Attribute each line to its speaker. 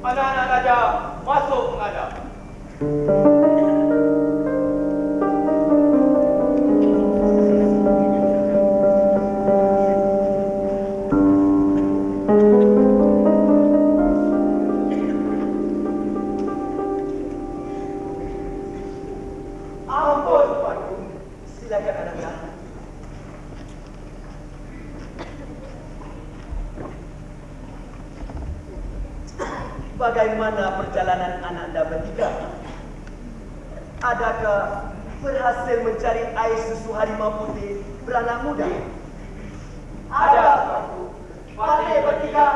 Speaker 1: anak-anak raja masuk
Speaker 2: Tuanku. Silakan anaknya. Bagaimana perjalanan anak anda bertiga? Adakah berhasil mencari air susu harimau putih beranak muda?
Speaker 1: Ada. Pandai bertiga